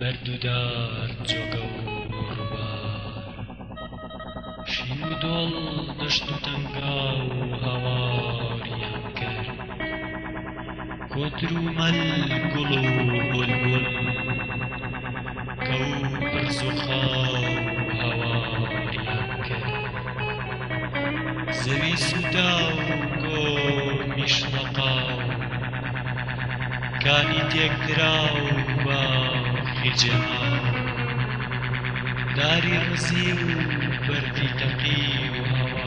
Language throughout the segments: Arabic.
Berdudar jogavurular Şimdi dolduştu tangav havar yankar Kudrumal gulubul gulubul خاو هەواریان کرد زەوی سودا و گۆ میشڵەقا و کانی تێکدرا و باخی جێما داری ڕزی و بەردی تەقی و هەوا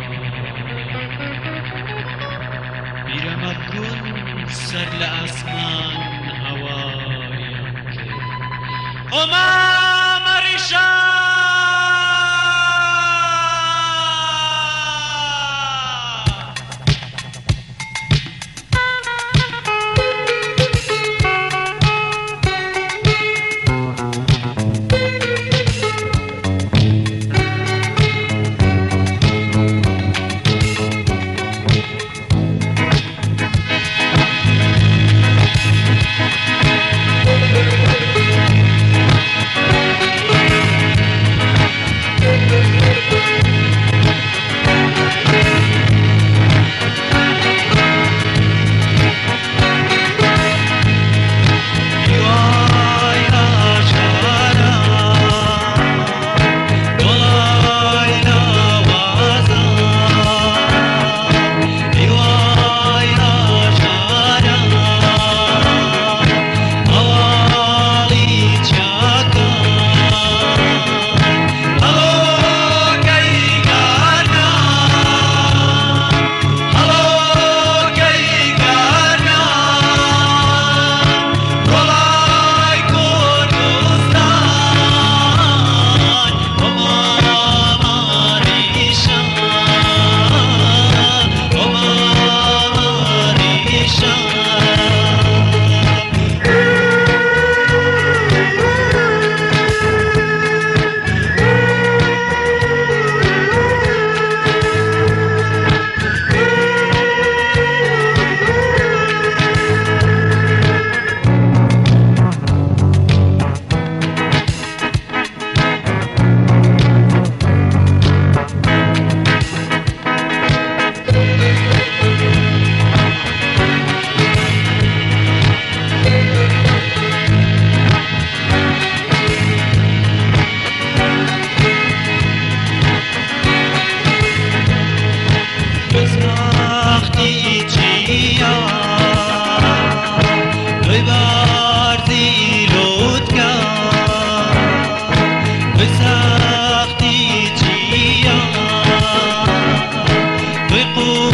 بیرەمە بکۆن سەر لە ئاسمان هەواریان کرد ئۆمامە Aisha!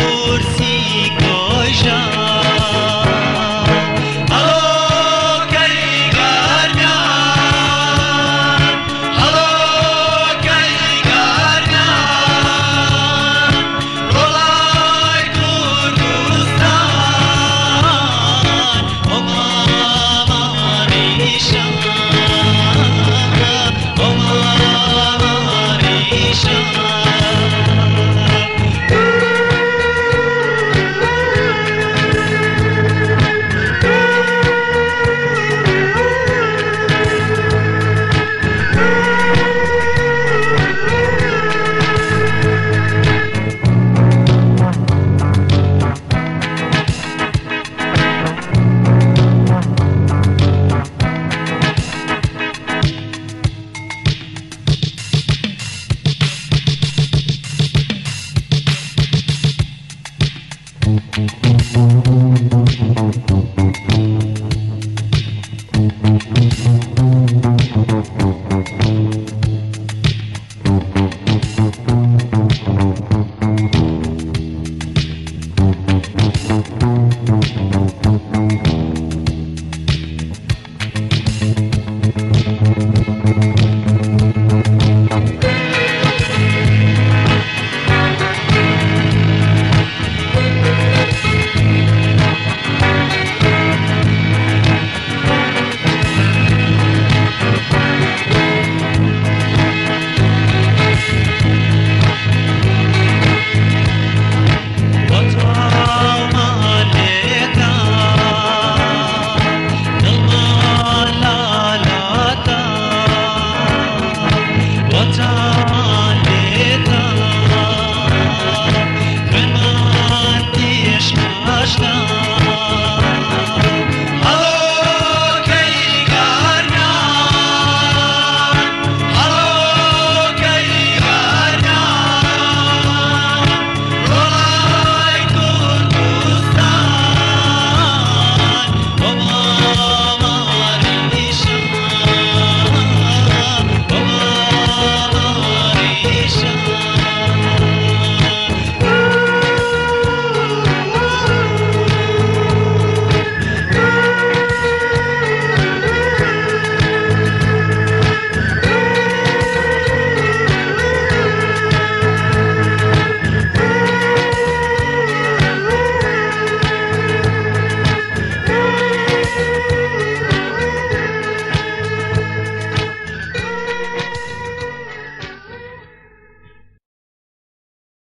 por si coja.